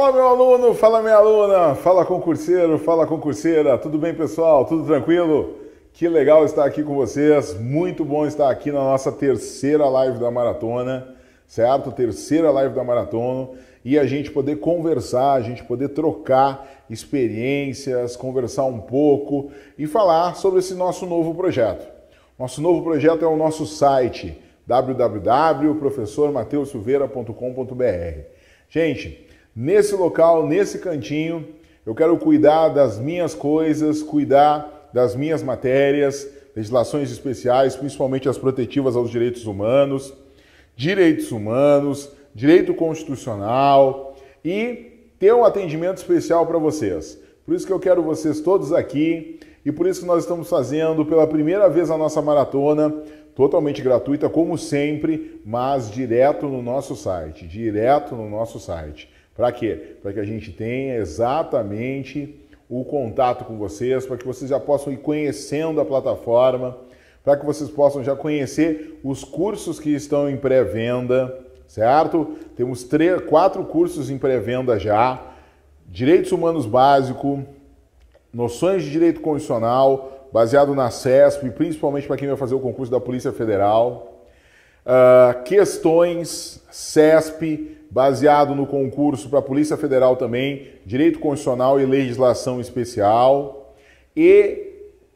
Fala meu aluno, fala minha aluna, fala concurseiro, fala concurseira, tudo bem pessoal? Tudo tranquilo? Que legal estar aqui com vocês, muito bom estar aqui na nossa terceira live da maratona, certo? Terceira live da maratona e a gente poder conversar, a gente poder trocar experiências, conversar um pouco e falar sobre esse nosso novo projeto. Nosso novo projeto é o nosso site www.professormateusilveira.com.br. Gente, nesse local, nesse cantinho, eu quero cuidar das minhas coisas, cuidar das minhas matérias, legislações especiais, principalmente as protetivas aos direitos humanos, direitos humanos, direito constitucional e ter um atendimento especial para vocês. Por isso que eu quero vocês todos aqui e por isso que nós estamos fazendo pela primeira vez a nossa maratona totalmente gratuita, como sempre, mas direto no nosso site, direto no nosso site. Para quê? Para que a gente tenha exatamente o contato com vocês, para que vocês já possam ir conhecendo a plataforma, para que vocês possam já conhecer os cursos que estão em pré-venda, certo? Temos três, quatro cursos em pré-venda já: Direitos Humanos Básico, Noções de Direito Constitucional, baseado na CESP, principalmente para quem vai fazer o concurso da Polícia Federal. Uh, questões CESP, baseado no concurso para a Polícia Federal também, Direito Constitucional e Legislação Especial. E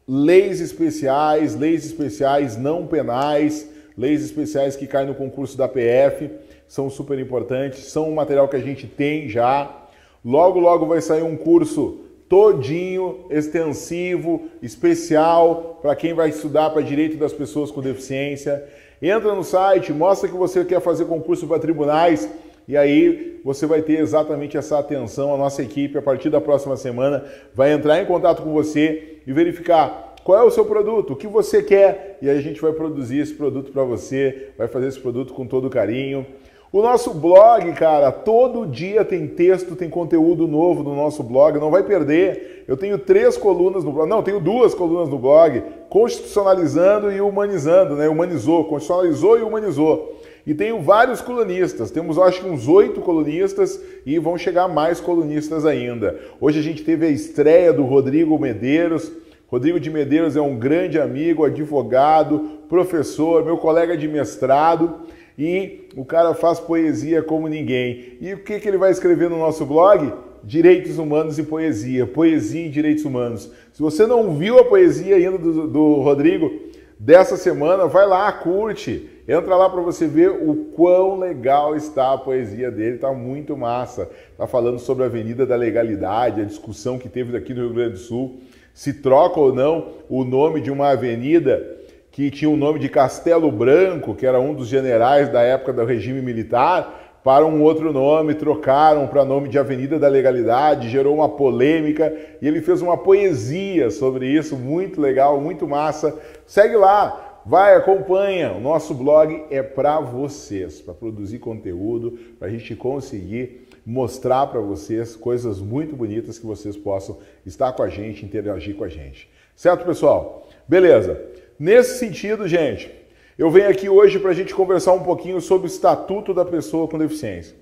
leis especiais, leis especiais não penais, leis especiais que caem no concurso da PF, são super importantes, são um material que a gente tem já. Logo, logo vai sair um curso todinho, extensivo, especial para quem vai estudar para direito das pessoas com deficiência. Entra no site, mostra que você quer fazer concurso para tribunais e aí você vai ter exatamente essa atenção. A nossa equipe, a partir da próxima semana, vai entrar em contato com você e verificar qual é o seu produto, o que você quer, e aí a gente vai produzir esse produto para você, vai fazer esse produto com todo carinho. O nosso blog, cara, todo dia tem texto, tem conteúdo novo no nosso blog, não vai perder. Eu tenho três colunas no blog, não, tenho duas colunas no blog, constitucionalizando e humanizando, né? Humanizou, constitucionalizou e humanizou. E tenho vários colunistas, temos acho que uns oito colunistas e vão chegar mais colunistas ainda. Hoje a gente teve a estreia do Rodrigo Medeiros. Rodrigo de Medeiros é um grande amigo, advogado, professor, meu colega de mestrado e o cara faz poesia como ninguém. E o que, que ele vai escrever no nosso blog? Direitos Humanos e Poesia. Poesia e Direitos Humanos. Se você não viu a poesia ainda do, do Rodrigo dessa semana, vai lá, curte. Entra lá para você ver o quão legal está a poesia dele, tá muito massa. Tá falando sobre a Avenida da Legalidade, a discussão que teve daqui no Rio Grande do Sul, se troca ou não o nome de uma avenida que tinha o nome de Castelo Branco, que era um dos generais da época do regime militar, para um outro nome, trocaram para nome de Avenida da Legalidade, gerou uma polêmica e ele fez uma poesia sobre isso, muito legal, muito massa. Segue lá, vai, acompanha. O nosso blog é para vocês, para produzir conteúdo, para a gente conseguir mostrar para vocês coisas muito bonitas que vocês possam estar com a gente, interagir com a gente. Certo, pessoal? Beleza. Nesse sentido, gente, eu venho aqui hoje para a gente conversar um pouquinho sobre o Estatuto da Pessoa com Deficiência.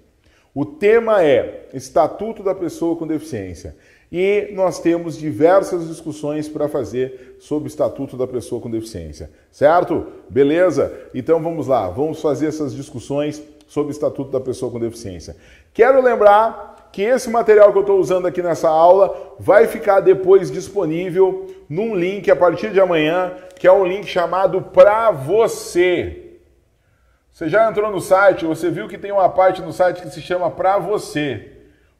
O tema é Estatuto da Pessoa com Deficiência. E nós temos diversas discussões para fazer sobre o Estatuto da Pessoa com Deficiência. Certo? Beleza? Então vamos lá, vamos fazer essas discussões sobre o Estatuto da Pessoa com Deficiência. Quero lembrar que esse material que eu estou usando aqui nessa aula vai ficar depois disponível num link a partir de amanhã, que é um link chamado Pra Você. Você já entrou no site, você viu que tem uma parte no site que se chama Pra Você.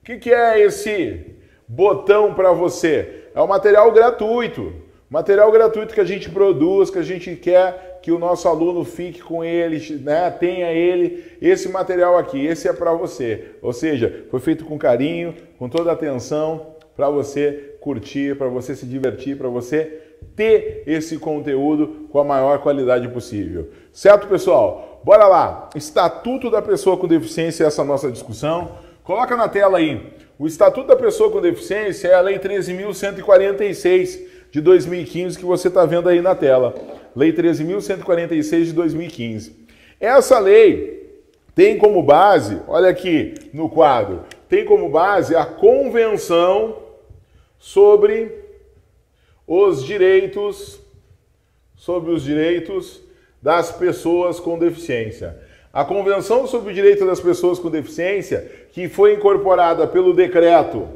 O que, que é esse botão para você? É um material gratuito. Material gratuito que a gente produz, que a gente quer que o nosso aluno fique com ele, né? tenha ele, esse material aqui, esse é para você. Ou seja, foi feito com carinho, com toda a atenção, para você curtir, para você se divertir, para você ter esse conteúdo com a maior qualidade possível. Certo, pessoal? Bora lá! Estatuto da Pessoa com Deficiência, essa nossa discussão. Coloca na tela aí. O Estatuto da Pessoa com Deficiência é a Lei 13.146 de 2015 que você está vendo aí na tela. Lei 13.146 de 2015. Essa lei tem como base, olha aqui no quadro, tem como base a Convenção sobre os direitos sobre os direitos das pessoas com deficiência. A Convenção sobre o Direito das Pessoas com Deficiência, que foi incorporada pelo decreto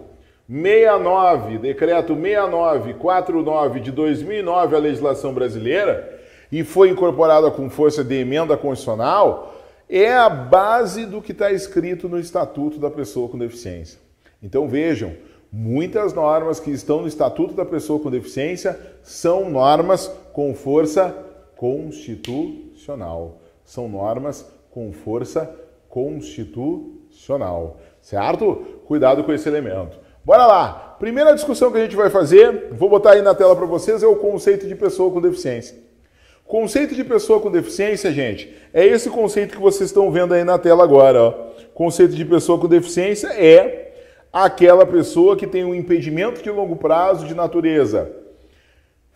69, decreto 6949 de 2009 à legislação brasileira, e foi incorporada com força de emenda constitucional, é a base do que está escrito no Estatuto da Pessoa com Deficiência. Então vejam, muitas normas que estão no Estatuto da Pessoa com Deficiência são normas com força constitucional. São normas com força constitucional, certo? Cuidado com esse elemento. Bora lá. Primeira discussão que a gente vai fazer, vou botar aí na tela para vocês, é o conceito de pessoa com deficiência. Conceito de pessoa com deficiência, gente, é esse conceito que vocês estão vendo aí na tela agora. Ó. Conceito de pessoa com deficiência é aquela pessoa que tem um impedimento de longo prazo de natureza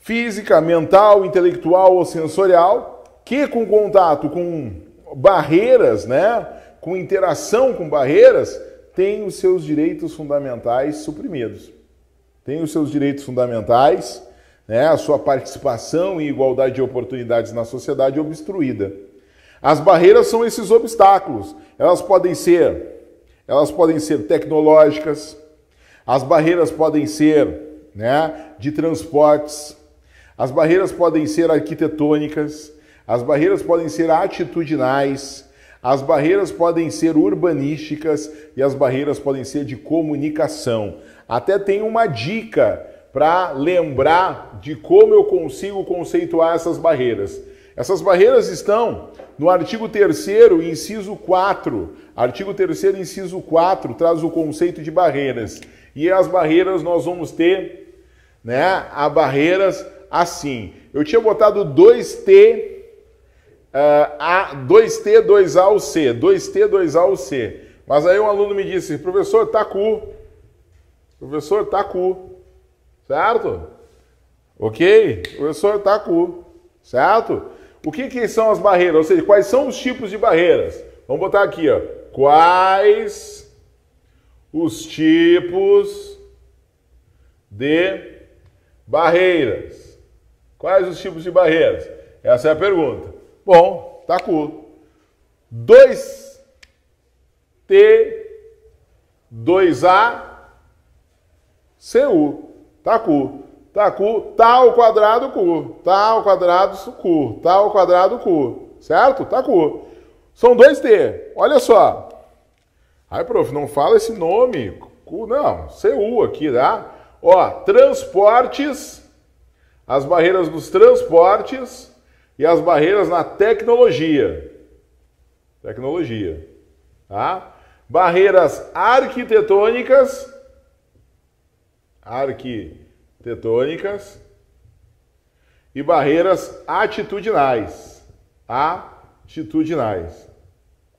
física, mental, intelectual ou sensorial, que com contato com barreiras, né, com interação com barreiras, tem os seus direitos fundamentais suprimidos. Tem os seus direitos fundamentais, né, a sua participação e igualdade de oportunidades na sociedade obstruída. As barreiras são esses obstáculos. Elas podem ser elas podem ser tecnológicas, as barreiras podem ser né, de transportes, as barreiras podem ser arquitetônicas, as barreiras podem ser atitudinais, as barreiras podem ser urbanísticas e as barreiras podem ser de comunicação. Até tem uma dica para lembrar de como eu consigo conceituar essas barreiras. Essas barreiras estão no artigo 3 inciso 4. Artigo 3 inciso 4 traz o conceito de barreiras. E as barreiras nós vamos ter, né, a barreiras assim. Eu tinha botado 2T uh, a 2T, 2A ou C, 2T, 2A ou C. Mas aí um aluno me disse, professor, tá cu. Professor, tá cu. Certo? Ok? Professor, tá cu. Certo? O que, que são as barreiras? Ou seja, quais são os tipos de barreiras? Vamos botar aqui, ó. Quais os tipos de barreiras? Quais os tipos de barreiras? Essa é a pergunta. Bom, tá cu. 2T, 2A, CU. Tá cu. Tá ao quadrado cu, tá ao quadrado cu, tá ao quadrado cu, certo? Tá cu. São dois T. Olha só. Aí, prof, não fala esse nome. Cu, não, CU aqui, tá? Ó, transportes, as barreiras dos transportes e as barreiras na tecnologia. Tecnologia, tá? Barreiras arquitetônicas, arquitetônicas tetônicas e barreiras atitudinais. Atitudinais.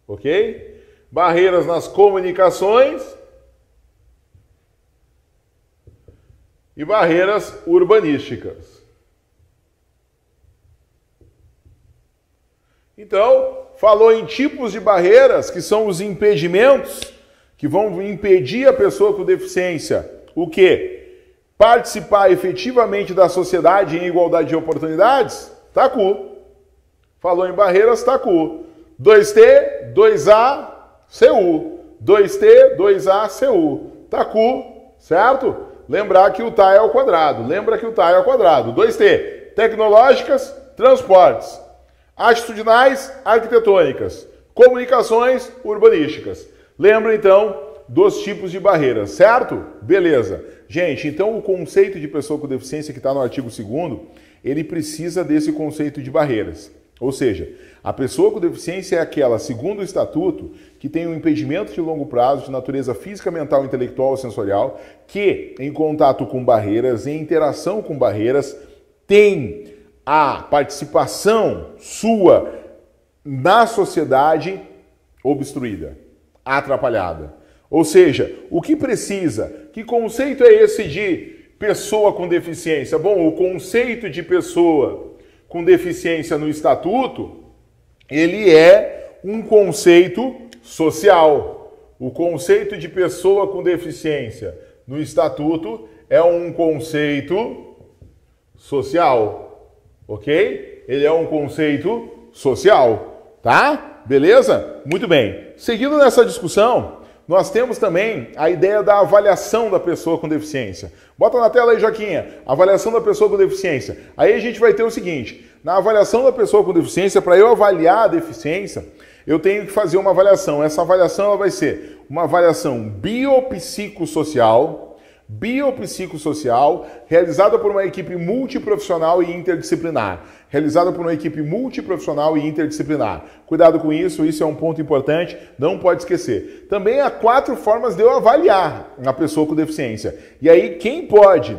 Ok? Barreiras nas comunicações e barreiras urbanísticas. Então, falou em tipos de barreiras, que são os impedimentos que vão impedir a pessoa com deficiência o quê? participar efetivamente da sociedade em igualdade de oportunidades? Tacu. Falou em barreiras, tacu. 2T, 2A, CU. 2T, 2A, CU. Tacu, certo? Lembrar que o TAI é ao quadrado. Lembra que o TAI é ao quadrado. 2T, tecnológicas, transportes. Atitudinais, arquitetônicas. Comunicações, urbanísticas. Lembra então dos tipos de barreiras, certo? Beleza. Gente, então o conceito de pessoa com deficiência que está no artigo 2 ele precisa desse conceito de barreiras. Ou seja, a pessoa com deficiência é aquela, segundo o estatuto, que tem um impedimento de longo prazo de natureza física, mental, intelectual ou sensorial, que, em contato com barreiras, em interação com barreiras, tem a participação sua na sociedade obstruída, atrapalhada. Ou seja, o que precisa? Que conceito é esse de pessoa com deficiência? Bom, o conceito de pessoa com deficiência no estatuto, ele é um conceito social. o conceito de pessoa com deficiência no estatuto é um conceito social, ok? Ele é um conceito social, tá? Beleza? Muito bem. Seguindo nessa discussão, nós temos também a ideia da avaliação da pessoa com deficiência. Bota na tela aí, Joaquinha, avaliação da pessoa com deficiência. Aí a gente vai ter o seguinte: na avaliação da pessoa com deficiência, para eu avaliar a deficiência, eu tenho que fazer uma avaliação. Essa avaliação ela vai ser uma avaliação biopsicossocial, biopsicossocial, realizada por uma equipe multiprofissional e interdisciplinar. Realizada por uma equipe multiprofissional e interdisciplinar. Cuidado com isso, isso é um ponto importante, não pode esquecer. Também há quatro formas de eu avaliar uma pessoa com deficiência. E aí, quem pode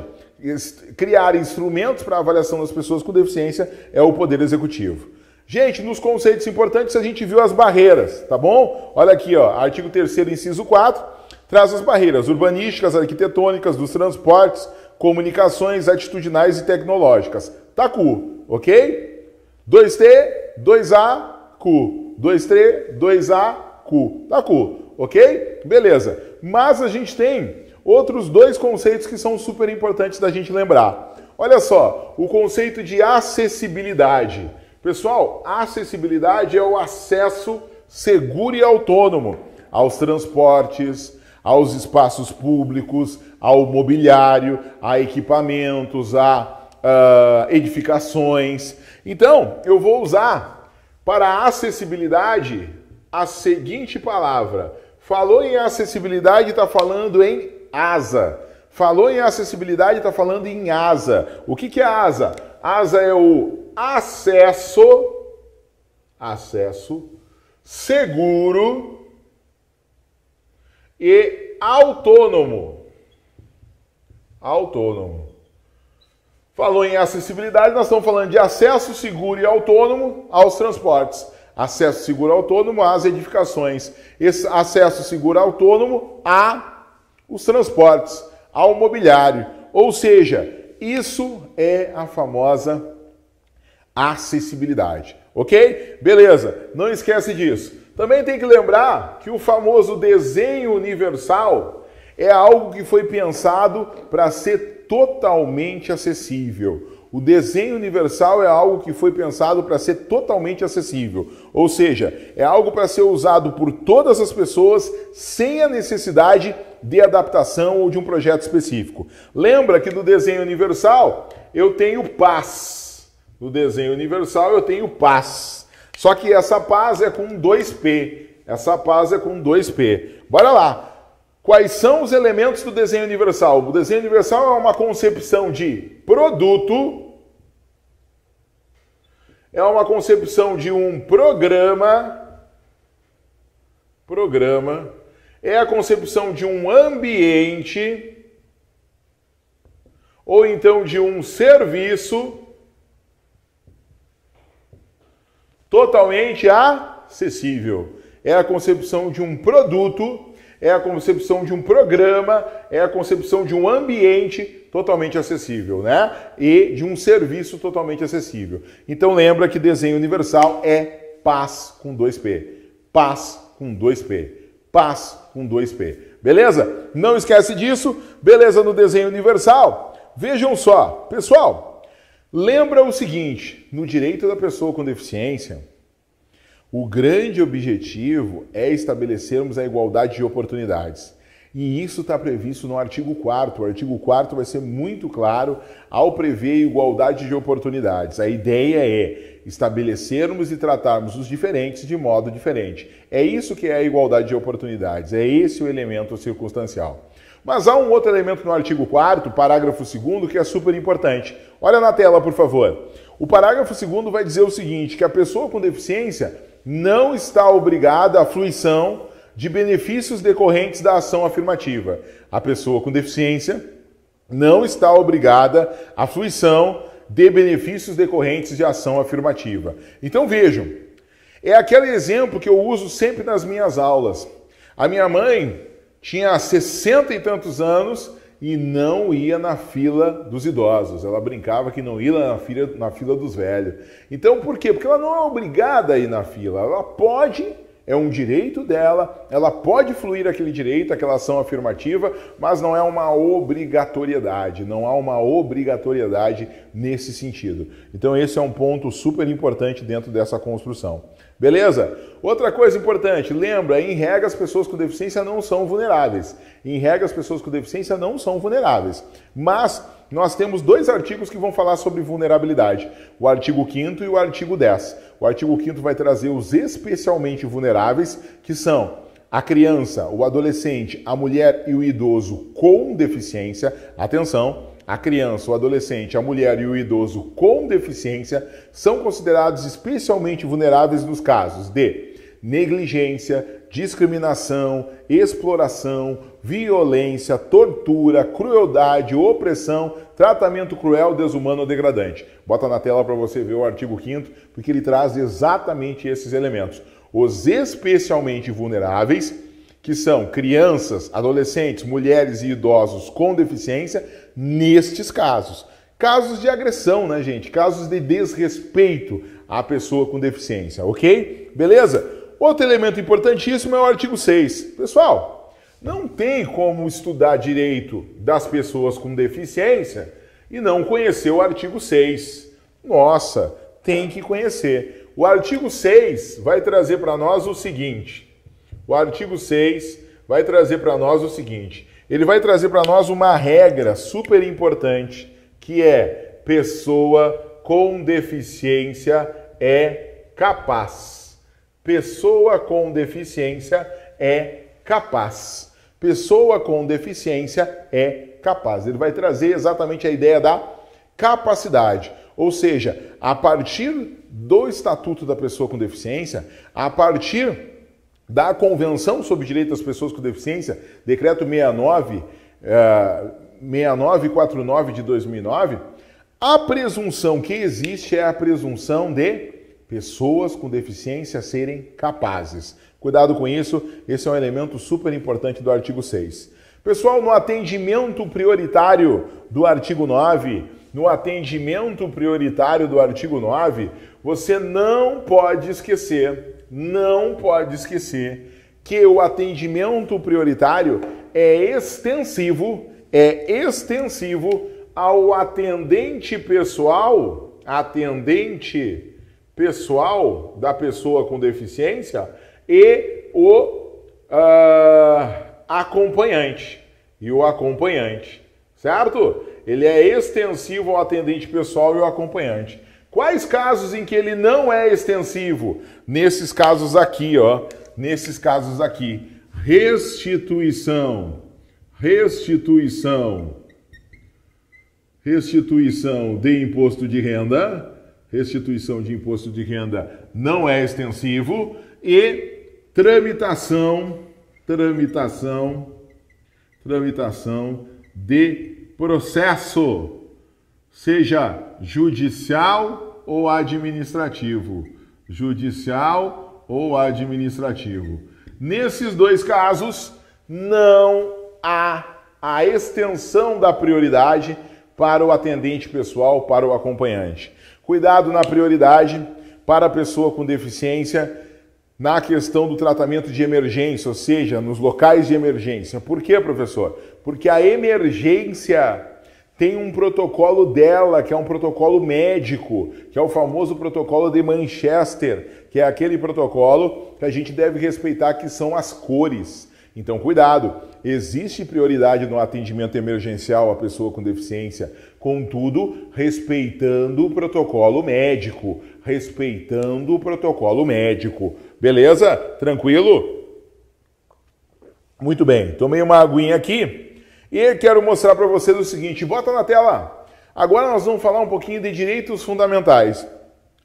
criar instrumentos para avaliação das pessoas com deficiência é o Poder Executivo. Gente, nos conceitos importantes a gente viu as barreiras, tá bom? Olha aqui, ó, artigo 3 inciso 4, traz as barreiras urbanísticas, arquitetônicas, dos transportes, comunicações, atitudinais e tecnológicas. Tacu, ok? 2T, 2A, Q. 2T, 2A, Q. Tacu, ok? Beleza. Mas a gente tem outros dois conceitos que são super importantes da gente lembrar. Olha só, o conceito de acessibilidade. Pessoal, acessibilidade é o acesso seguro e autônomo aos transportes, aos espaços públicos, ao mobiliário, a equipamentos, a uh, edificações. Então, eu vou usar para acessibilidade a seguinte palavra. Falou em acessibilidade, está falando em asa. Falou em acessibilidade, está falando em asa. O que, que é asa? Asa é o acesso, acesso seguro e autônomo. Autônomo. Falou em acessibilidade, nós estamos falando de acesso seguro e autônomo aos transportes. Acesso seguro autônomo às edificações. Esse acesso seguro autônomo a os transportes, ao mobiliário. Ou seja, isso é a famosa acessibilidade. Ok? Beleza, não esquece disso. Também tem que lembrar que o famoso desenho universal é algo que foi pensado para ser totalmente acessível. O desenho universal é algo que foi pensado para ser totalmente acessível, ou seja, é algo para ser usado por todas as pessoas sem a necessidade de adaptação ou de um projeto específico. Lembra que no desenho universal eu tenho paz no desenho universal eu tenho paz. Só que essa paz é com 2P. Essa paz é com 2P. Bora lá. Quais são os elementos do desenho universal? O desenho universal é uma concepção de produto, é uma concepção de um programa, programa, é a concepção de um ambiente, ou então de um serviço, totalmente acessível. É a concepção de um produto, é a concepção de um programa, é a concepção de um ambiente totalmente acessível, né? E de um serviço totalmente acessível. Então lembra que desenho universal é paz com 2P. Paz com 2P. Paz com 2P. Beleza? Não esquece disso. Beleza no desenho universal? Vejam só, pessoal, Lembra o seguinte: no direito da pessoa com deficiência, o grande objetivo é estabelecermos a igualdade de oportunidades. E isso está previsto no artigo 4 O artigo 4 vai ser muito claro ao prever igualdade de oportunidades. A ideia é estabelecermos e tratarmos os diferentes de modo diferente. É isso que é a igualdade de oportunidades, é esse o elemento circunstancial. Mas há um outro elemento no artigo 4 parágrafo 2 que é super importante. Olha na tela, por favor. O parágrafo 2 vai dizer o seguinte: que a pessoa com deficiência não está obrigada à fruição de benefícios decorrentes da ação afirmativa. A pessoa com deficiência não está obrigada à fruição de benefícios decorrentes de ação afirmativa. Então vejam, é aquele exemplo que eu uso sempre nas minhas aulas. A minha mãe tinha 60 e tantos anos e não ia na fila dos idosos. Ela brincava que não ia na fila, na fila dos velhos. Então, por quê? Porque ela não é obrigada a ir na fila. Ela pode é um direito dela, ela pode fluir aquele direito, aquela ação afirmativa, mas não é uma obrigatoriedade, não há uma obrigatoriedade nesse sentido. Então, esse é um ponto super importante dentro dessa construção. Beleza? Outra coisa importante, lembra, em regra as pessoas com deficiência não são vulneráveis. Em regra as pessoas com deficiência não são vulneráveis. Mas nós temos dois artigos que vão falar sobre vulnerabilidade: o artigo 5 e o artigo 10. O artigo 5 vai trazer os especialmente vulneráveis, que são a criança, o adolescente, a mulher e o idoso com deficiência. Atenção, a criança, o adolescente, a mulher e o idoso com deficiência são considerados especialmente vulneráveis nos casos de negligência, discriminação, exploração, violência, tortura, crueldade, opressão, tratamento cruel, desumano ou degradante. Bota na tela para você ver o artigo 5 porque ele traz exatamente esses elementos. Os especialmente vulneráveis, que são crianças, adolescentes, mulheres e idosos com deficiência, nestes casos. Casos de agressão, né, gente? Casos de desrespeito à pessoa com deficiência, ok? Beleza? Outro elemento importantíssimo é o artigo 6. Pessoal, não tem como estudar direito das pessoas com deficiência e não conhecer o artigo 6. Nossa, tem que conhecer. O artigo 6 vai trazer para nós o seguinte: o artigo 6 vai trazer para nós o seguinte: ele vai trazer para nós uma regra super importante, que é pessoa com deficiência é capaz. Pessoa com deficiência é capaz. Pessoa com deficiência é capaz. Ele vai trazer exatamente a ideia da capacidade. Ou seja, a partir do Estatuto da Pessoa com Deficiência, a partir da Convenção sobre Direitos das Pessoas com Deficiência, decreto 69, é, 6949 de 2009, a presunção que existe é a presunção de pessoas com deficiência serem capazes. Cuidado com isso, esse é um elemento super importante do artigo 6. Pessoal, no atendimento prioritário do artigo 9, no atendimento prioritário do artigo 9, você não pode esquecer não pode esquecer que o atendimento prioritário é extensivo, é extensivo ao atendente pessoal, atendente pessoal da pessoa com deficiência e o uh, acompanhante. E o acompanhante, certo? Ele é extensivo ao atendente pessoal e o acompanhante. Quais casos em que ele não é extensivo? Nesses casos aqui, ó. Nesses casos aqui. Restituição. Restituição. Restituição de imposto de renda. Restituição de imposto de renda não é extensivo. E tramitação. Tramitação. Tramitação de processo seja judicial ou administrativo. Judicial ou administrativo. Nesses dois casos, não há a extensão da prioridade para o atendente pessoal, para o acompanhante. Cuidado na prioridade para a pessoa com deficiência na questão do tratamento de emergência, ou seja, nos locais de emergência. Por quê, professor? Porque a emergência tem um protocolo dela, que é um protocolo médico, que é o famoso protocolo de Manchester, que é aquele protocolo que a gente deve respeitar, que são as cores. Então, cuidado, existe prioridade no atendimento emergencial à pessoa com deficiência, contudo, respeitando o protocolo médico, respeitando o protocolo médico. Beleza? Tranquilo? Muito bem, tomei uma aguinha aqui. E quero mostrar para vocês o seguinte, bota na tela. Agora nós vamos falar um pouquinho de direitos fundamentais.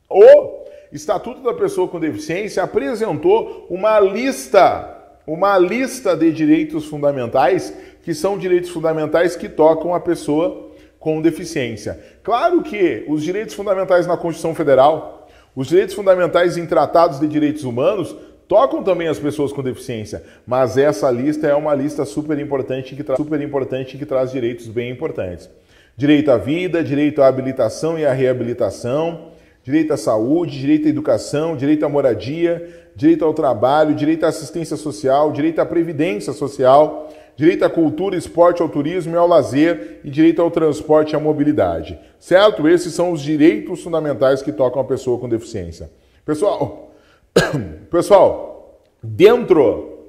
O Estatuto da Pessoa com Deficiência apresentou uma lista, uma lista de direitos fundamentais, que são direitos fundamentais que tocam a pessoa com deficiência. Claro que os direitos fundamentais na Constituição Federal, os direitos fundamentais em tratados de direitos humanos tocam também as pessoas com deficiência, mas essa lista é uma lista super importante que, super importante que traz direitos bem importantes. Direito à vida, direito à habilitação e à reabilitação, direito à saúde, direito à educação, direito à moradia, direito ao trabalho, direito à assistência social, direito à previdência social, direito à cultura, esporte, ao turismo e ao lazer e direito ao transporte e à mobilidade. Certo? Esses são os direitos fundamentais que tocam a pessoa com deficiência. Pessoal, pessoal, dentro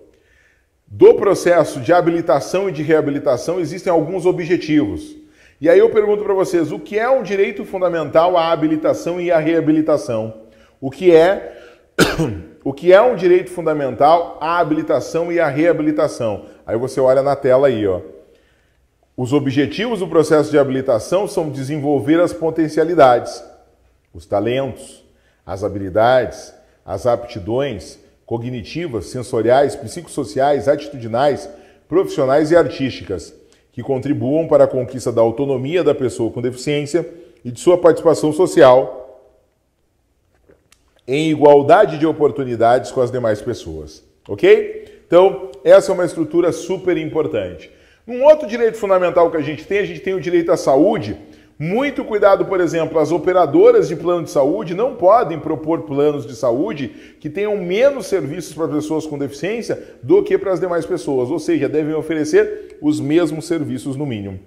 do processo de habilitação e de reabilitação existem alguns objetivos. E aí eu pergunto para vocês, o que é um direito fundamental à habilitação e à reabilitação? O que é o que é um direito fundamental à habilitação e à reabilitação? Aí você olha na tela aí, ó. Os objetivos do processo de habilitação são desenvolver as potencialidades, os talentos, as habilidades, as aptidões cognitivas, sensoriais, psicossociais, atitudinais, profissionais e artísticas, que contribuam para a conquista da autonomia da pessoa com deficiência e de sua participação social em igualdade de oportunidades com as demais pessoas. Ok? Então, essa é uma estrutura super importante. Um outro direito fundamental que a gente tem, a gente tem o direito à saúde, muito cuidado, por exemplo, as operadoras de plano de saúde não podem propor planos de saúde que tenham menos serviços para pessoas com deficiência do que para as demais pessoas, ou seja, devem oferecer os mesmos serviços no mínimo.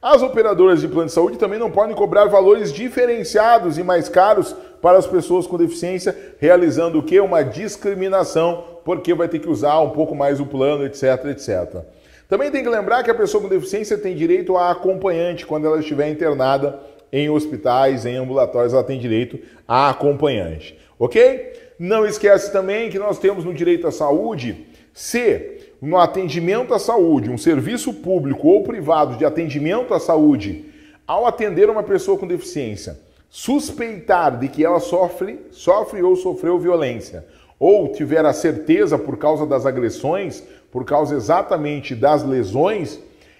As operadoras de plano de saúde também não podem cobrar valores diferenciados e mais caros para as pessoas com deficiência, realizando o que? Uma discriminação, porque vai ter que usar um pouco mais o plano, etc, etc. Também tem que lembrar que a pessoa com deficiência tem direito a acompanhante quando ela estiver internada em hospitais, em ambulatórios, ela tem direito a acompanhante, ok? Não esquece também que nós temos no direito à saúde, se no atendimento à saúde, um serviço público ou privado de atendimento à saúde, ao atender uma pessoa com deficiência, suspeitar de que ela sofre, sofre ou sofreu violência, ou tiver a certeza por causa das agressões, por causa exatamente das lesões,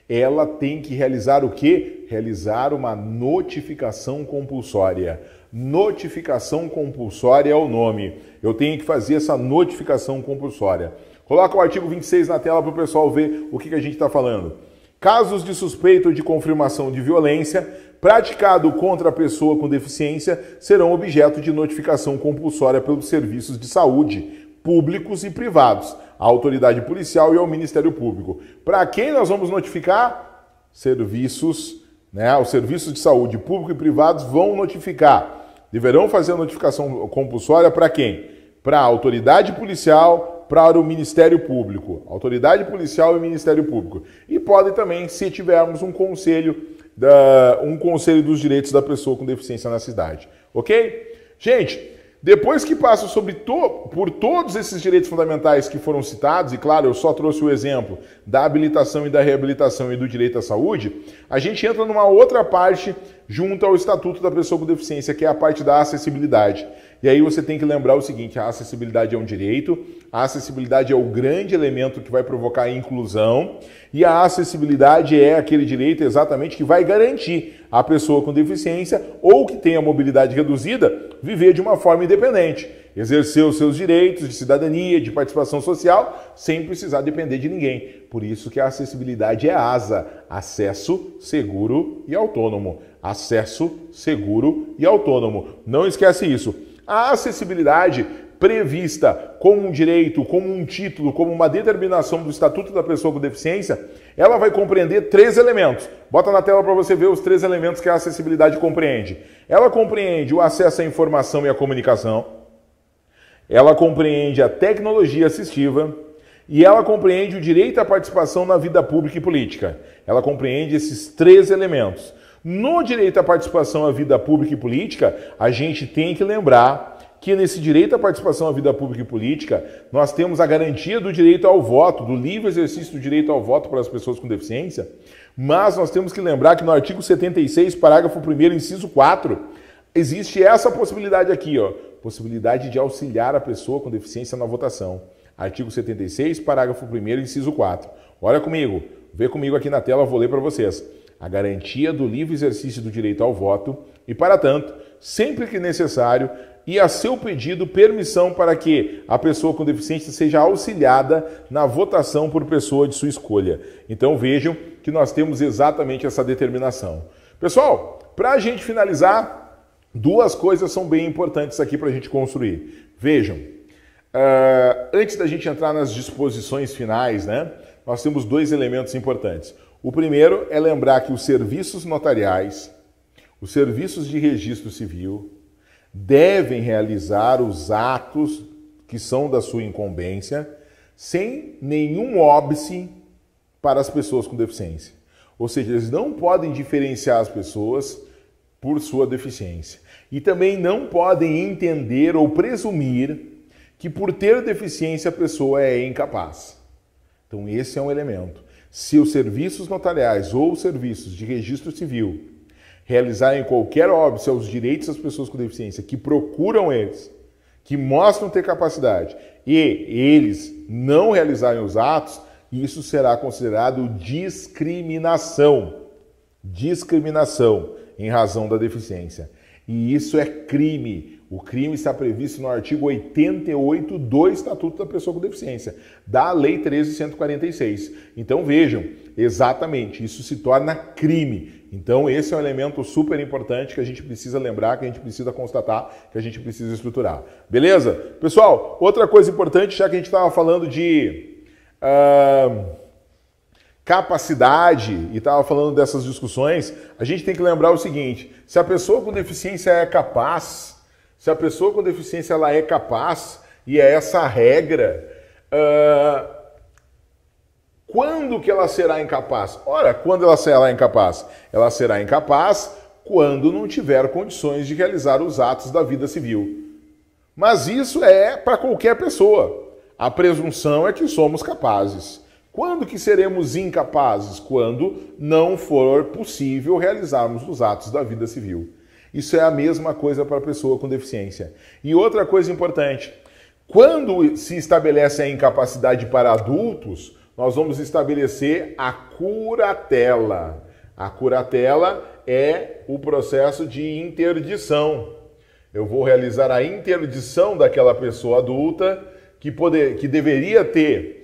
ela tem que realizar o quê? Realizar uma notificação compulsória. Notificação compulsória é o nome. Eu tenho que fazer essa notificação compulsória. Coloca o artigo 26 na tela para o pessoal ver o que, que a gente está falando. Casos de suspeita ou de confirmação de violência praticado contra a pessoa com deficiência serão objeto de notificação compulsória pelos serviços de saúde, públicos e privados, à autoridade policial e ao Ministério Público. Para quem nós vamos notificar? Serviços, né? Os serviços de saúde público e privados vão notificar. Deverão fazer a notificação compulsória para quem? Para a autoridade policial, para o Ministério Público. Autoridade policial e Ministério Público. E pode também, se tivermos um conselho, da, um conselho dos direitos da pessoa com deficiência na cidade. Ok? Gente, depois que passa sobre to por todos esses direitos fundamentais que foram citados, e claro, eu só trouxe o exemplo da habilitação e da reabilitação e do direito à saúde, a gente entra numa outra parte junto ao Estatuto da Pessoa com Deficiência, que é a parte da acessibilidade. E aí você tem que lembrar o seguinte: a acessibilidade é um direito, a acessibilidade é o grande elemento que vai provocar a inclusão, e a acessibilidade é aquele direito exatamente que vai garantir a pessoa com deficiência ou que tenha mobilidade reduzida viver de uma forma independente, exercer os seus direitos de cidadania, de participação social, sem precisar depender de ninguém. Por isso que a acessibilidade é ASA, acesso seguro e autônomo. Acesso seguro e autônomo. Não esquece isso. A acessibilidade prevista como um direito, como um título, como uma determinação do Estatuto da Pessoa com Deficiência, ela vai compreender três elementos. Bota na tela para você ver os três elementos que a acessibilidade compreende. Ela compreende o acesso à informação e à comunicação, ela compreende a tecnologia assistiva e ela compreende o direito à participação na vida pública e política. Ela compreende esses três elementos. No direito à participação à vida pública e política, a gente tem que lembrar que nesse direito à participação à vida pública e política, nós temos a garantia do direito ao voto, do livre exercício do direito ao voto para as pessoas com deficiência, mas nós temos que lembrar que no artigo 76, parágrafo 1 inciso 4, existe essa possibilidade aqui, ó, possibilidade de auxiliar a pessoa com deficiência na votação. Artigo 76, parágrafo 1 inciso 4. Olha comigo, vê comigo aqui na tela, vou ler para vocês a garantia do livre exercício do direito ao voto e, para tanto, sempre que necessário, e a seu pedido permissão para que a pessoa com deficiência seja auxiliada na votação por pessoa de sua escolha. Então vejam que nós temos exatamente essa determinação. Pessoal, para a gente finalizar, duas coisas são bem importantes aqui para a gente construir. Vejam, uh, antes da gente entrar nas disposições finais, né, nós temos dois elementos importantes. O primeiro é lembrar que os serviços notariais, os serviços de registro civil, devem realizar os atos que são da sua incumbência sem nenhum óbice para as pessoas com deficiência. Ou seja, eles não podem diferenciar as pessoas por sua deficiência. E também não podem entender ou presumir que por ter deficiência a pessoa é incapaz. Então, esse é um elemento. Se os serviços notariais ou os serviços de registro civil realizarem qualquer óbice aos direitos das pessoas com deficiência que procuram eles, que mostram ter capacidade, e eles não realizarem os atos, isso será considerado discriminação. Discriminação em razão da deficiência. E isso é crime. O crime está previsto no artigo 88 do Estatuto da Pessoa com Deficiência, da Lei 13.146. Então vejam, exatamente, isso se torna crime. Então esse é um elemento super importante que a gente precisa lembrar, que a gente precisa constatar, que a gente precisa estruturar. Beleza? Pessoal, outra coisa importante, já que a gente estava falando de uh, capacidade e estava falando dessas discussões, a gente tem que lembrar o seguinte: se a pessoa com deficiência é capaz, se a pessoa com deficiência ela é capaz e é essa regra, uh, quando que ela será incapaz? Ora, quando ela será incapaz? Ela será incapaz quando não tiver condições de realizar os atos da vida civil. Mas isso é para qualquer pessoa. A presunção é que somos capazes. Quando que seremos incapazes? Quando não for possível realizarmos os atos da vida civil. Isso é a mesma coisa para a pessoa com deficiência. E outra coisa importante: quando se estabelece a incapacidade para adultos, nós vamos estabelecer a curatela. A curatela é o processo de interdição. Eu vou realizar a interdição daquela pessoa adulta que, poder, que deveria ter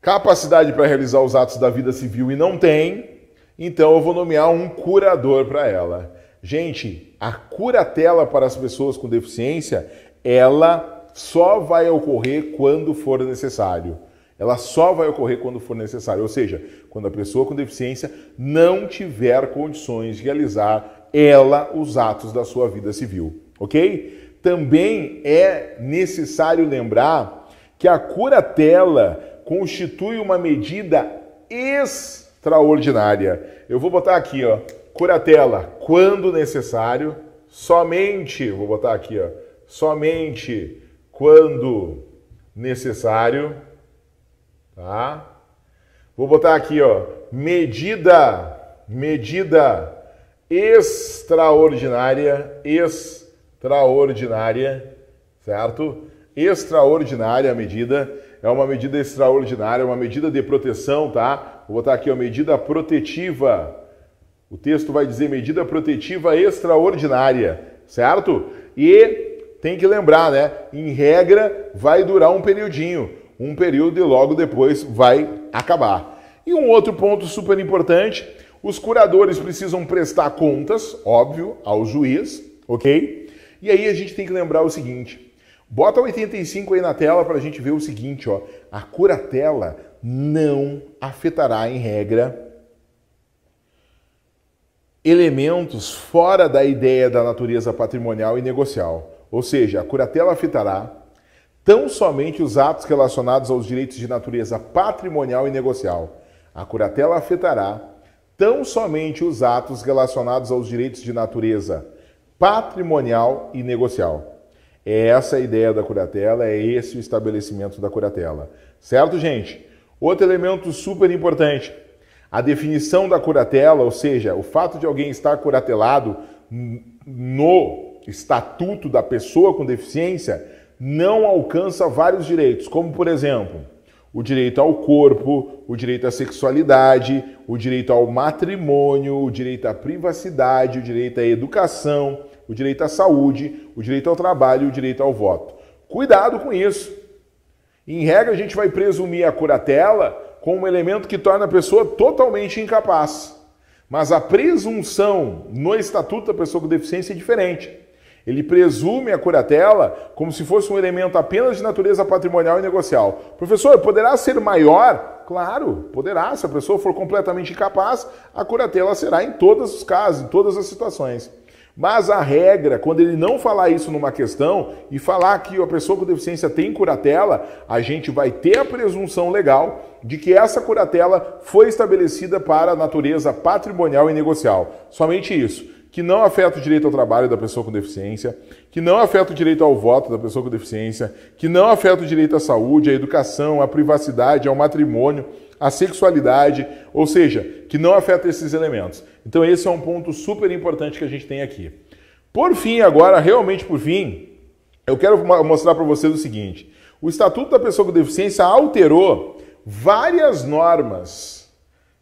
capacidade para realizar os atos da vida civil e não tem, então eu vou nomear um curador para ela. Gente, a curatela para as pessoas com deficiência, ela só vai ocorrer quando for necessário. Ela só vai ocorrer quando for necessário, ou seja, quando a pessoa com deficiência não tiver condições de realizar ela os atos da sua vida civil, ok? Também é necessário lembrar que a curatela constitui uma medida extraordinária. Eu vou botar aqui, ó, curatela, quando necessário, somente, vou botar aqui, ó, somente quando necessário, tá? Vou botar aqui, ó, medida, medida extraordinária, extraordinária certo? Extraordinária a medida, é uma medida extraordinária, uma medida de proteção, tá? Vou botar aqui, a medida protetiva. O texto vai dizer medida protetiva extraordinária, certo? E tem que lembrar, né? Em regra, vai durar um periodinho, um período e logo depois vai acabar. E um outro ponto super importante: os curadores precisam prestar contas, óbvio, ao juiz, ok? E aí a gente tem que lembrar o seguinte: bota 85 aí na tela para a gente ver o seguinte, ó. A curatela não afetará, em regra, elementos fora da ideia da natureza patrimonial e negocial. Ou seja, a curatela afetará tão somente os atos relacionados aos direitos de natureza patrimonial e negocial. A curatela afetará tão somente os atos relacionados aos direitos de natureza patrimonial e negocial. É essa a ideia da curatela, é esse o estabelecimento da curatela. Certo, gente? Outro elemento super importante, a definição da curatela, ou seja, o fato de alguém estar curatelado no estatuto da pessoa com deficiência não alcança vários direitos, como por exemplo, o direito ao corpo, o direito à sexualidade, o direito ao matrimônio, o direito à privacidade, o direito à educação, o direito à saúde, o direito ao trabalho o direito ao voto. Cuidado com isso. Em regra, a gente vai presumir a curatela como um elemento que torna a pessoa totalmente incapaz. Mas a presunção no Estatuto da Pessoa com Deficiência é diferente. Ele presume a curatela como se fosse um elemento apenas de natureza patrimonial e negocial. Professor, poderá ser maior? Claro, poderá. Se a pessoa for completamente incapaz, a curatela será em todos os casos, em todas as situações. Mas a regra, quando ele não falar isso numa questão e falar que a pessoa com deficiência tem curatela, a gente vai ter a presunção legal de que essa curatela foi estabelecida para a natureza patrimonial e negocial. Somente isso que não afeta o direito ao trabalho da pessoa com deficiência, que não afeta o direito ao voto da pessoa com deficiência, que não afeta o direito à saúde, à educação, à privacidade, ao matrimônio, à sexualidade, ou seja, que não afeta esses elementos. Então esse é um ponto super importante que a gente tem aqui. Por fim, agora, realmente por fim, eu quero mostrar para vocês o seguinte: o Estatuto da Pessoa com Deficiência alterou várias normas.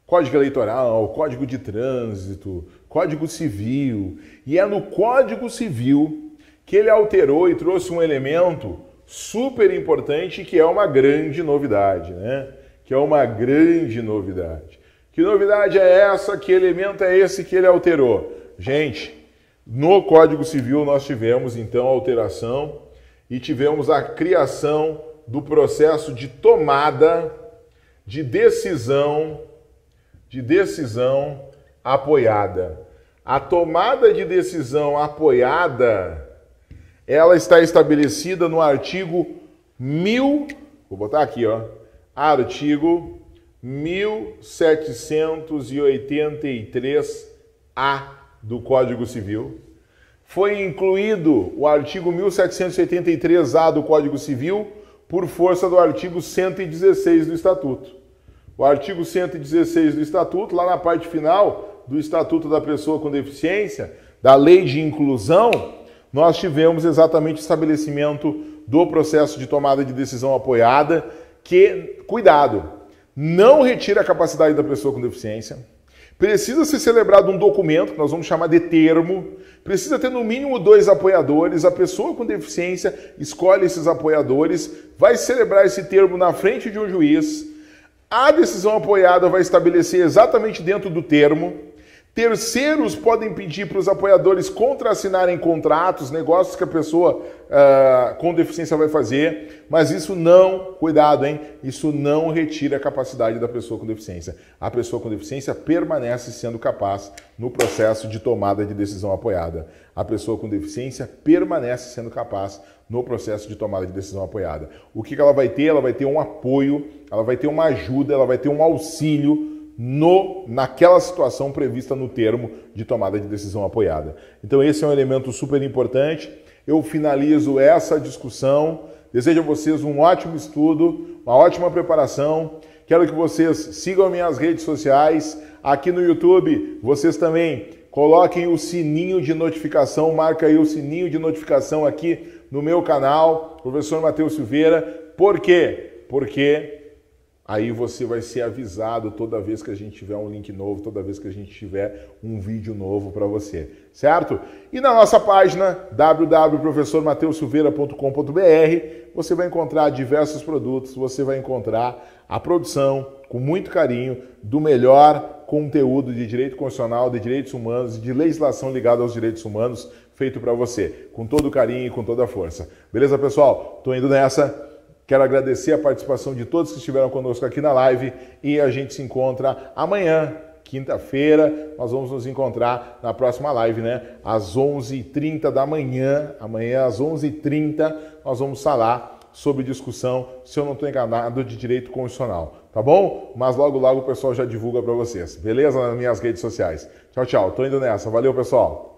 Código Eleitoral, Código de Trânsito, Código Civil. E é no Código Civil que ele alterou e trouxe um elemento super importante que é uma grande novidade, né? Que é uma grande novidade. Que novidade é essa? Que elemento é esse que ele alterou? Gente, no Código Civil nós tivemos então a alteração e tivemos a criação do processo de tomada de decisão de decisão apoiada. A tomada de decisão apoiada, ela está estabelecida no artigo 1000, vou botar aqui, ó, artigo 1783A do Código Civil. Foi incluído o artigo 1783A do Código Civil por força do artigo 116 do Estatuto. O artigo 116 do Estatuto, lá na parte final, do Estatuto da Pessoa com Deficiência, da Lei de Inclusão, nós tivemos exatamente o estabelecimento do processo de tomada de decisão apoiada, que, cuidado, não retira a capacidade da pessoa com deficiência. Precisa ser celebrado um documento, que nós vamos chamar de termo. Precisa ter no mínimo dois apoiadores. A pessoa com deficiência escolhe esses apoiadores, vai celebrar esse termo na frente de um juiz. A decisão apoiada vai estabelecer exatamente dentro do termo Terceiros podem pedir para os apoiadores contrassinarem contratos, negócios que a pessoa uh, com deficiência vai fazer, mas isso não, cuidado, hein? Isso não retira a capacidade da pessoa com deficiência. A pessoa com deficiência permanece sendo capaz no processo de tomada de decisão apoiada. A pessoa com deficiência permanece sendo capaz no processo de tomada de decisão apoiada. O que ela vai ter? Ela vai ter um apoio, ela vai ter uma ajuda, ela vai ter um auxílio no, naquela situação prevista no termo de tomada de decisão apoiada. Então, esse é um elemento super importante. Eu finalizo essa discussão. Desejo a vocês um ótimo estudo, uma ótima preparação. Quero que vocês sigam minhas redes sociais. Aqui no YouTube, vocês também coloquem o sininho de notificação, marca aí o sininho de notificação aqui no meu canal, professor Matheus Silveira. Por quê? Porque Aí você vai ser avisado toda vez que a gente tiver um link novo, toda vez que a gente tiver um vídeo novo para você, certo? E na nossa página www.professormateusilveira.com.br você vai encontrar diversos produtos, você vai encontrar a produção com muito carinho do melhor conteúdo de direito constitucional, de direitos humanos e de legislação ligada aos direitos humanos feito para você, com todo carinho e com toda força. Beleza, pessoal? Tô indo nessa. Quero agradecer a participação de todos que estiveram conosco aqui na live e a gente se encontra amanhã, quinta-feira. Nós vamos nos encontrar na próxima live, né? Às 11h30 da manhã. Amanhã, às 11h30, nós vamos falar sobre discussão, se eu não estou enganado, de direito constitucional. Tá bom? Mas logo, logo o pessoal já divulga para vocês. Beleza? Nas minhas redes sociais. Tchau, tchau. Tô indo nessa. Valeu, pessoal.